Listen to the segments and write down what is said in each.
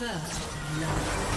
First love.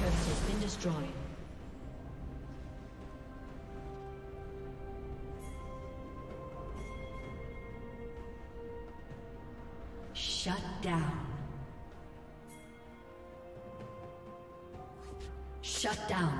turret has been destroyed. Shut down. Shut down.